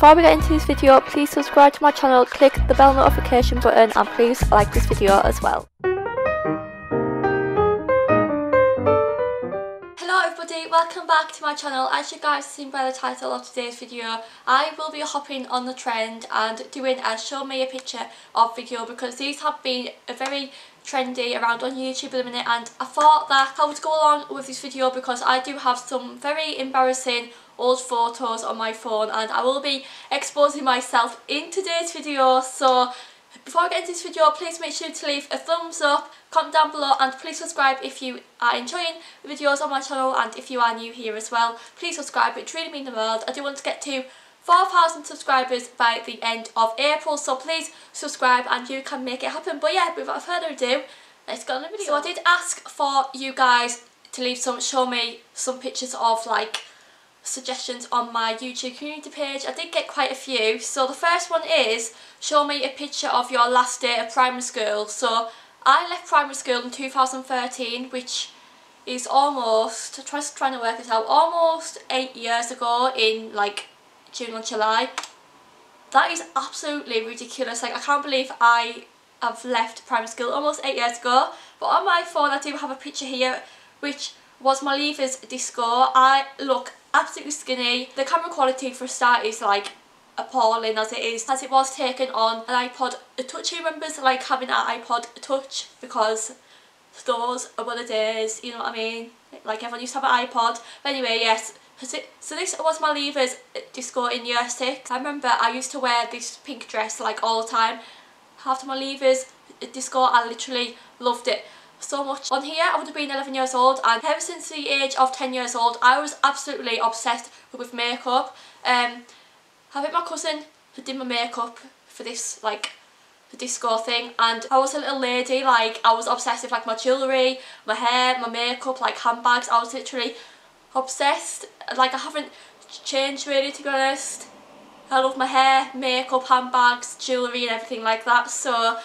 Before we get into this video, please subscribe to my channel, click the bell notification button and please like this video as well. Hello everybody, welcome back to my channel. As you guys have seen by the title of today's video, I will be hopping on the trend and doing a show me a picture of video because these have been a very trendy around on YouTube at the minute and I thought that I would go along with this video because I do have some very embarrassing old photos on my phone and I will be exposing myself in today's video so before I get into this video please make sure to leave a thumbs up, comment down below and please subscribe if you are enjoying the videos on my channel and if you are new here as well please subscribe it really means the world. I do want to get to 4,000 subscribers by the end of April so please subscribe and you can make it happen but yeah without further ado let's go on the video. So I did ask for you guys to leave some, show me some pictures of like suggestions on my YouTube community page. I did get quite a few. So the first one is, show me a picture of your last day of primary school. So I left primary school in 2013, which is almost, just trying to work this out, almost eight years ago in like June or July. That is absolutely ridiculous. Like I can't believe I have left primary school almost eight years ago. But on my phone I do have a picture here which was my leavers disco. I look absolutely skinny. The camera quality for a start is like appalling as it is as it was taken on an iPod Touch. Who remembers like having an iPod Touch because those are what it is, you know what I mean? Like everyone used to have an iPod. But anyway, yes. So this was my leavers disco in year six. I remember I used to wear this pink dress like all the time. After my leavers disco, I literally loved it so much. On here I would have been 11 years old and ever since the age of 10 years old I was absolutely obsessed with makeup. Um, I think my cousin who did my makeup for this like the disco thing and I was a little lady like I was obsessed with like my jewellery, my hair, my makeup, like handbags. I was literally obsessed. Like I haven't changed really to be honest. I love my hair, makeup, handbags, jewellery and everything like that so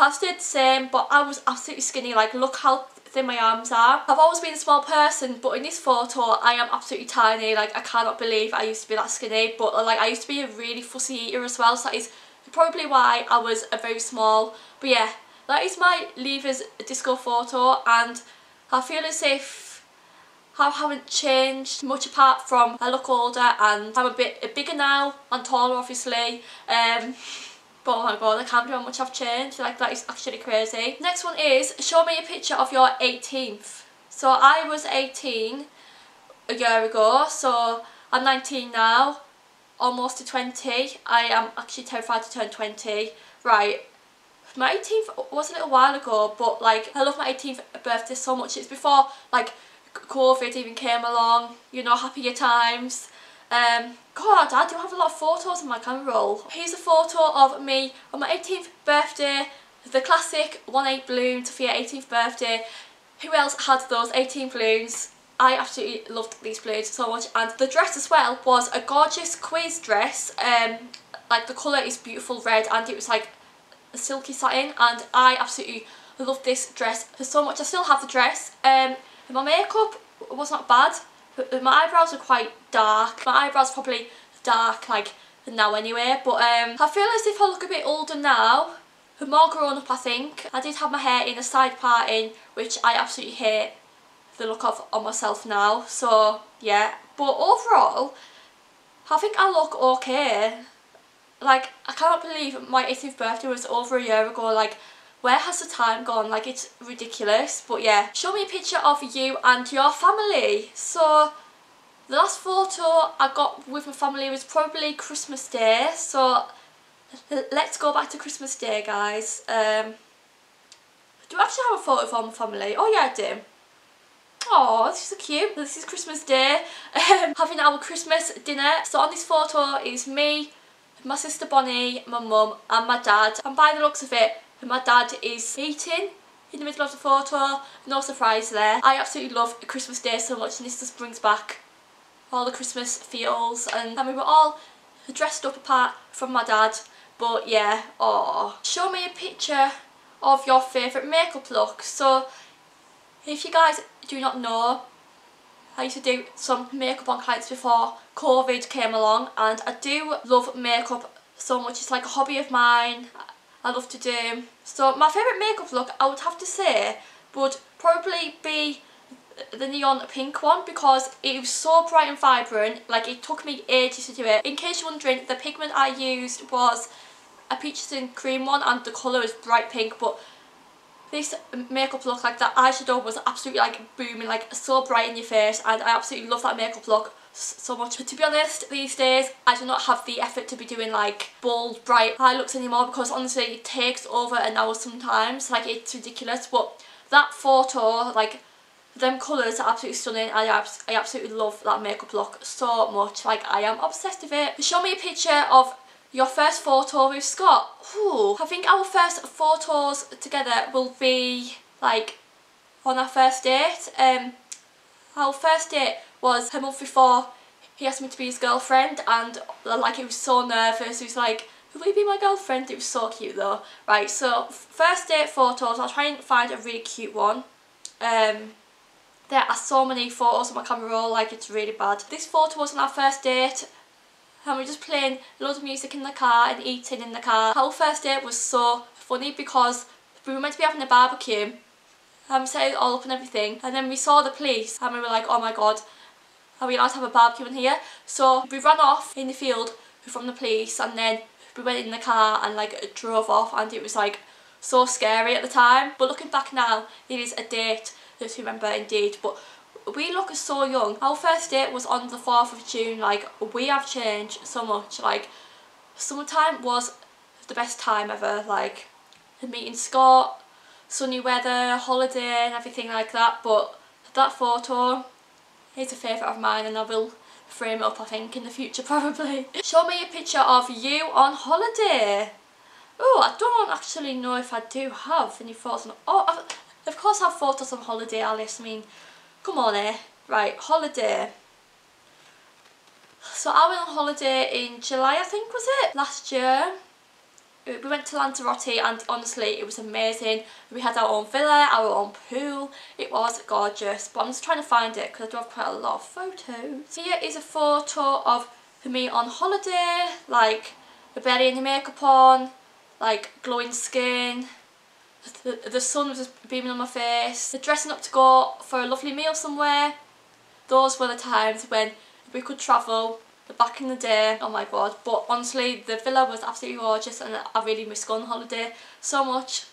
I've stayed the same, but I was absolutely skinny. Like, look how thin my arms are. I've always been a small person, but in this photo, I am absolutely tiny. Like, I cannot believe I used to be that skinny. But, like, I used to be a really fussy eater as well, so that is probably why I was a very small. But, yeah, that is my Leavers disco photo, and I feel as if I haven't changed much apart from I look older and I'm a bit bigger now and taller obviously um oh my god, I can't believe how much I've changed. Like, that is actually crazy. Next one is, show me a picture of your 18th. So I was 18 a year ago, so I'm 19 now, almost to 20. I am actually terrified to turn 20. Right, my 18th was a little while ago, but like, I love my 18th birthday so much. It's before, like, COVID even came along, you know, happier times. Um, God, I do have a lot of photos in my camera roll. Here's a photo of me on my 18th birthday, the classic 1-8 balloon for your 18th birthday. Who else had those 18 balloons? I absolutely loved these balloons so much and the dress as well was a gorgeous quiz dress. Um, like the colour is beautiful red and it was like a silky satin and I absolutely loved this dress so much. I still have the dress. Um, my makeup was not bad my eyebrows are quite dark. My eyebrows probably dark like now anyway. But um, I feel as if I look a bit older now. More grown up I think. I did have my hair in a side parting which I absolutely hate the look of on myself now. So yeah. But overall I think I look okay. Like I can't believe my 18th birthday was over a year ago. Like where has the time gone? Like, it's ridiculous. But yeah, show me a picture of you and your family. So, the last photo I got with my family was probably Christmas Day. So, let's go back to Christmas Day, guys. Um, do I actually have a photo of my family? Oh, yeah, I do. Oh, this is cute. This is Christmas Day. Um, having our Christmas dinner. So on this photo is me, my sister Bonnie, my mum and my dad. And by the looks of it, my dad is eating in the middle of the photo. No surprise there. I absolutely love Christmas Day so much and this just brings back all the Christmas feels and, and we were all dressed up apart from my dad but yeah, oh. Show me a picture of your favourite makeup look. So if you guys do not know, I used to do some makeup on clients before COVID came along and I do love makeup so much. It's like a hobby of mine. I love to do. So my favourite makeup look I would have to say would probably be the neon pink one because it was so bright and vibrant like it took me ages to do it. In case you're wondering the pigment I used was a peaches and cream one and the colour is bright pink but this makeup look like that eyeshadow was absolutely like booming like so bright in your face and I absolutely love that makeup look so much but to be honest these days I do not have the effort to be doing like bold bright eye looks anymore because honestly it takes over an hour sometimes like it's ridiculous but that photo like them colours are absolutely stunning I, I absolutely love that makeup look so much like I am obsessed with it show me a picture of your first photo with Scott. Ooh, I think our first photos together will be like on our first date. Um, our first date was a month before he asked me to be his girlfriend and like he was so nervous. He was like, will you be my girlfriend? It was so cute though. Right, so first date photos, I'll try and find a really cute one. Um, there are so many photos on my camera roll, like it's really bad. This photo was on our first date and we are just playing loads of music in the car and eating in the car. Our first date was so funny because we were meant to be having a barbecue um, set it all up and everything and then we saw the police and we were like oh my god are we allowed to have a barbecue in here? So we ran off in the field from the police and then we went in the car and like drove off and it was like so scary at the time but looking back now it is a date we remember indeed but we look so young. Our first date was on the 4th of June, like, we have changed so much, like, summertime was the best time ever, like, meeting Scott, sunny weather, holiday and everything like that, but that photo is a favourite of mine and I will frame it up I think in the future probably. Show me a picture of you on holiday. Oh, I don't actually know if I do have any photos on, oh, of course I have photos on holiday Alice, I mean, Come on eh. Right, holiday. So I went on holiday in July I think was it? Last year. We went to Lanzarote and honestly it was amazing. We had our own villa, our own pool. It was gorgeous but I'm just trying to find it because I do have quite a lot of photos. Here is a photo of me on holiday, like the belly and the makeup on, like glowing skin, the, the sun was just beaming on my face. The dressing up to go for a lovely meal somewhere. Those were the times when we could travel back in the day. Oh my god. But honestly, the villa was absolutely gorgeous and I really miss going on holiday so much.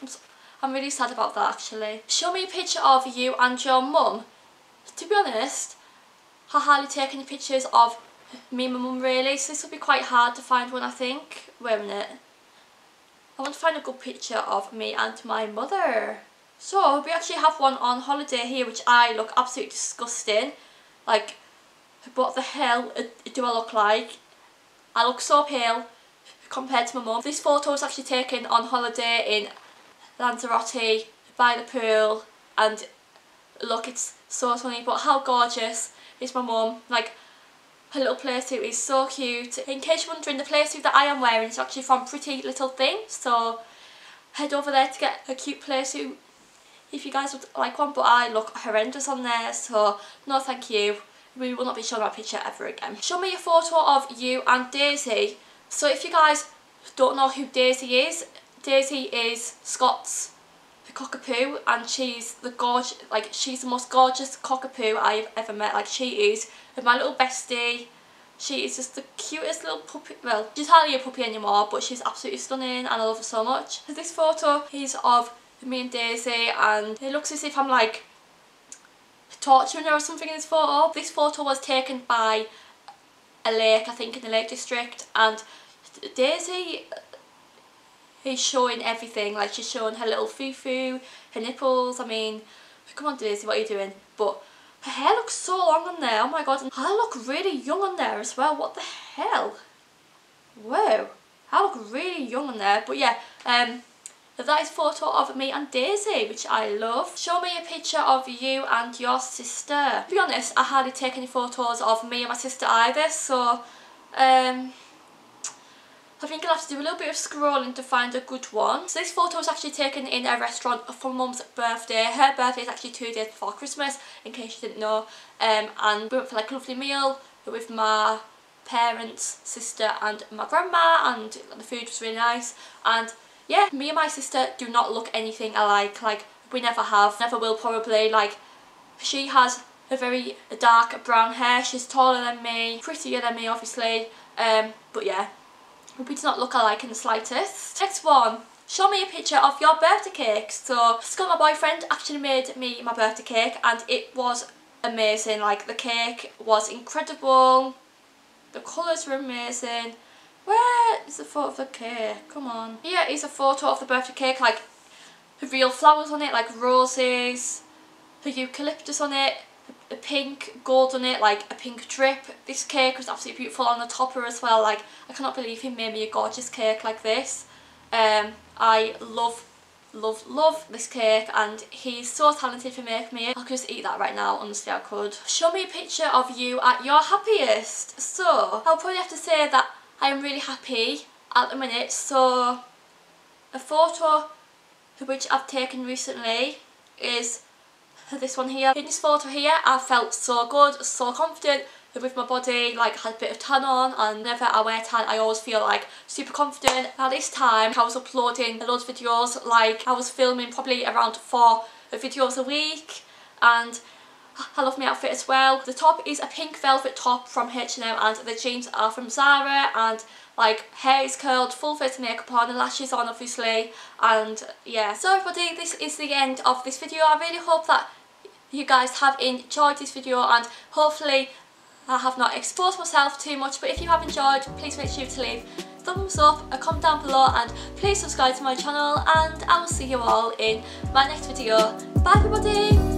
I'm, so, I'm really sad about that actually. Show me a picture of you and your mum. To be honest, I hardly take any pictures of me and my mum really, so this will be quite hard to find one I think. Wait a minute. I want to find a good picture of me and my mother. So we actually have one on holiday here which I look absolutely disgusting. Like what the hell do I look like? I look so pale compared to my mum. This photo was actually taken on holiday in Lanzarote by the pool and look it's so funny but how gorgeous is my mum. Like her little playsuit is so cute. In case you're wondering, the playsuit that I am wearing is actually from Pretty Little Thing, so head over there to get a cute playsuit if you guys would like one, but I look horrendous on there, so no thank you. We will not be showing that picture ever again. Show me a photo of you and Daisy. So if you guys don't know who Daisy is, Daisy is Scott's cockapoo and she's the gorge like she's the most gorgeous cockapoo I've ever met like she is my little bestie she is just the cutest little puppy well she's hardly a puppy anymore but she's absolutely stunning and I love her so much. This photo is of me and Daisy and it looks as if I'm like torturing her or something in this photo. This photo was taken by a lake I think in the Lake District and Daisy is showing everything. Like she's showing her little foo-foo, her nipples. I mean, come on Daisy, what are you doing? But her hair looks so long on there. Oh my god. And I look really young on there as well. What the hell? Whoa. I look really young on there. But yeah, um, that is photo of me and Daisy, which I love. Show me a picture of you and your sister. To be honest, I hardly take any photos of me and my sister either, so um, I think I'll have to do a little bit of scrolling to find a good one. So this photo was actually taken in a restaurant for mum's birthday. Her birthday is actually two days before Christmas, in case you didn't know. Um, and we went for like a lovely meal with my parents, sister and my grandma and the food was really nice. And yeah, me and my sister do not look anything alike. Like we never have, never will probably. Like she has a very dark brown hair. She's taller than me, prettier than me obviously. Um, but yeah, we do not look alike in the slightest. Next one. Show me a picture of your birthday cake. So Scott, my boyfriend, actually made me my birthday cake and it was amazing. Like the cake was incredible. The colours were amazing. Where is the photo of the cake? Come on. Here is a photo of the birthday cake. Like real flowers on it, like roses, the eucalyptus on it, a pink gold on it, like a pink drip. This cake was absolutely beautiful on the topper as well. Like, I cannot believe he made me a gorgeous cake like this. Um, I love, love, love this cake and he's so talented for making me. I could just eat that right now, honestly I could. Show me a picture of you at your happiest. So, I'll probably have to say that I am really happy at the minute. So, a photo which I've taken recently is this one here. In this photo here, I felt so good, so confident with my body, like had a bit of tan on and whenever I wear tan I always feel like super confident. At this time I was uploading loads of videos, like I was filming probably around four videos a week and I love my outfit as well. The top is a pink velvet top from H&M and the jeans are from Zara and like hair is curled, full face makeup on, lashes on obviously and yeah. So everybody this is the end of this video. I really hope that you guys have enjoyed this video and hopefully I have not exposed myself too much but if you have enjoyed please make sure to leave thumbs up, a comment down below and please subscribe to my channel and I will see you all in my next video. Bye everybody!